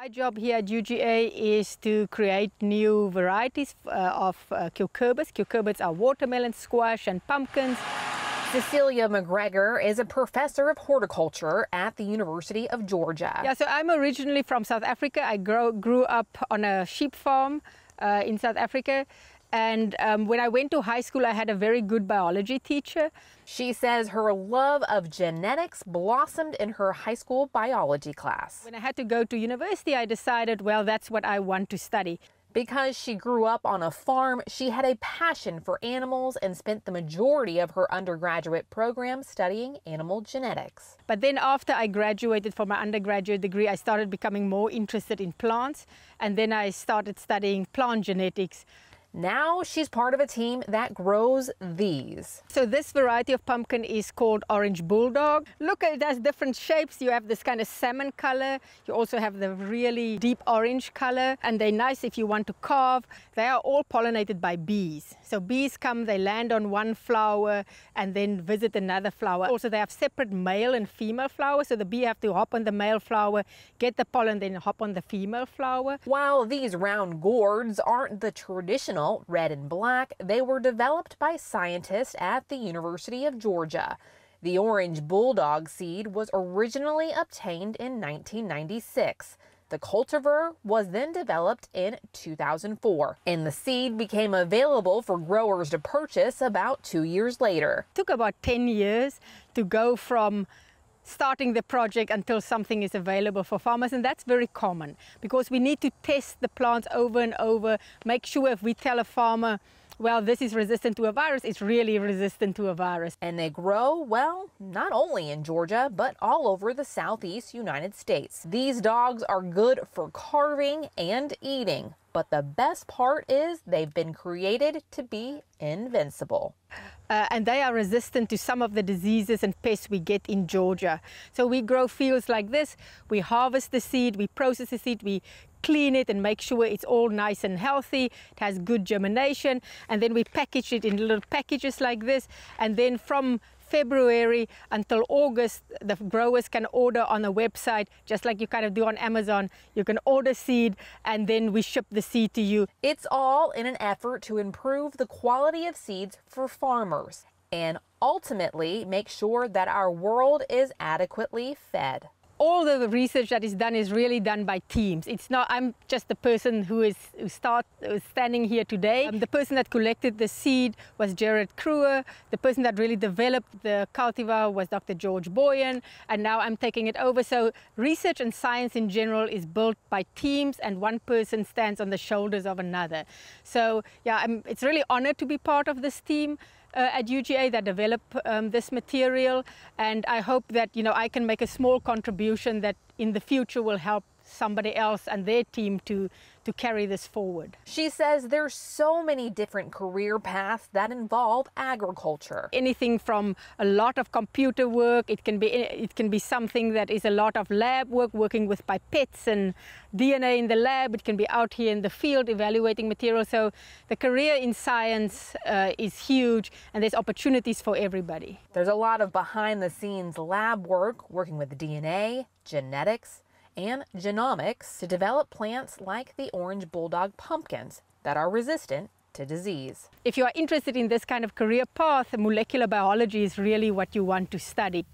My job here at UGA is to create new varieties uh, of uh, cucurbits. Cucurbits are watermelon, squash and pumpkins. Cecilia McGregor is a professor of horticulture at the University of Georgia. Yeah, so I'm originally from South Africa. I grow, grew up on a sheep farm uh, in South Africa. And um, when I went to high school, I had a very good biology teacher. She says her love of genetics blossomed in her high school biology class. When I had to go to university, I decided, well, that's what I want to study. Because she grew up on a farm, she had a passion for animals and spent the majority of her undergraduate program studying animal genetics. But then, after I graduated from my undergraduate degree, I started becoming more interested in plants, and then I started studying plant genetics. Now she's part of a team that grows these. So this variety of pumpkin is called Orange Bulldog. Look, at it has different shapes. You have this kind of salmon color. You also have the really deep orange color. And they're nice if you want to carve. They are all pollinated by bees. So bees come, they land on one flower and then visit another flower. Also, they have separate male and female flowers. So the bee have to hop on the male flower, get the pollen, then hop on the female flower. While these round gourds aren't the traditional red and black, they were developed by scientists at the University of Georgia. The orange bulldog seed was originally obtained in 1996. The cultivar was then developed in 2004, and the seed became available for growers to purchase about two years later. It took about 10 years to go from starting the project until something is available for farmers and that's very common because we need to test the plants over and over make sure if we tell a farmer well, this is resistant to a virus, it's really resistant to a virus. And they grow, well, not only in Georgia, but all over the southeast United States. These dogs are good for carving and eating, but the best part is they've been created to be invincible. Uh, and they are resistant to some of the diseases and pests we get in Georgia. So we grow fields like this, we harvest the seed, we process the seed, we clean it and make sure it's all nice and healthy, it has good germination, and then we package it in little packages like this, and then from February until August, the growers can order on the website, just like you kind of do on Amazon. You can order seed and then we ship the seed to you. It's all in an effort to improve the quality of seeds for farmers and ultimately make sure that our world is adequately fed all the research that is done is really done by teams. It's not, I'm just the person who is who start, standing here today. Um, the person that collected the seed was Jared Kruer. The person that really developed the cultivar was Dr. George Boyhan. And now I'm taking it over. So research and science in general is built by teams and one person stands on the shoulders of another. So yeah, I'm, it's really honored to be part of this team uh, at UGA that develop um, this material. And I hope that you know I can make a small contribution that in the future will help somebody else and their team to to carry this forward. She says there's so many different career paths that involve agriculture. Anything from a lot of computer work, it can be it can be something that is a lot of lab work working with pipettes and DNA in the lab, it can be out here in the field evaluating material. So the career in science uh, is huge and there's opportunities for everybody. There's a lot of behind the scenes lab work working with DNA, genetics, and genomics to develop plants like the orange bulldog pumpkins that are resistant to disease. If you are interested in this kind of career path, molecular biology is really what you want to study.